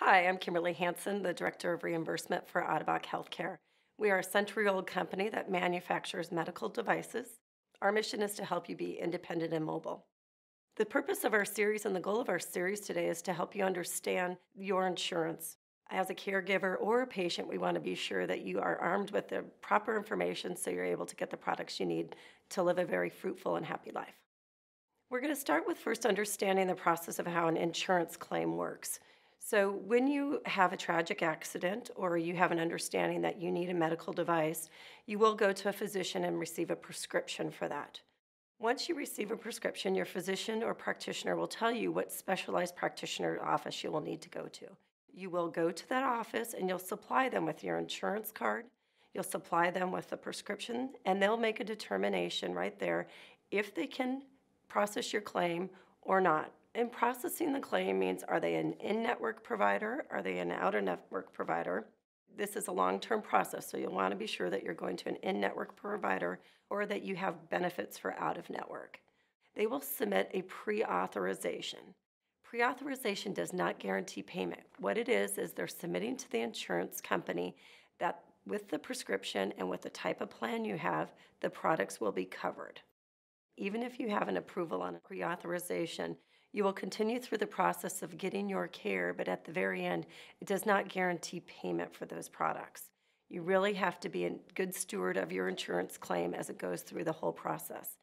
Hi, I'm Kimberly Hanson, the Director of Reimbursement for Ottobock Healthcare. We are a century old company that manufactures medical devices. Our mission is to help you be independent and mobile. The purpose of our series and the goal of our series today is to help you understand your insurance. As a caregiver or a patient, we want to be sure that you are armed with the proper information so you're able to get the products you need to live a very fruitful and happy life. We're going to start with first understanding the process of how an insurance claim works. So, when you have a tragic accident or you have an understanding that you need a medical device, you will go to a physician and receive a prescription for that. Once you receive a prescription, your physician or practitioner will tell you what specialized practitioner office you will need to go to. You will go to that office and you'll supply them with your insurance card, you'll supply them with the prescription, and they'll make a determination right there if they can process your claim or not. And processing the claim means are they an in network provider? Are they an out of network provider? This is a long term process, so you'll want to be sure that you're going to an in network provider or that you have benefits for out of network. They will submit a pre authorization. Pre authorization does not guarantee payment. What it is, is they're submitting to the insurance company that with the prescription and with the type of plan you have, the products will be covered. Even if you have an approval on a pre authorization, you will continue through the process of getting your care, but at the very end, it does not guarantee payment for those products. You really have to be a good steward of your insurance claim as it goes through the whole process.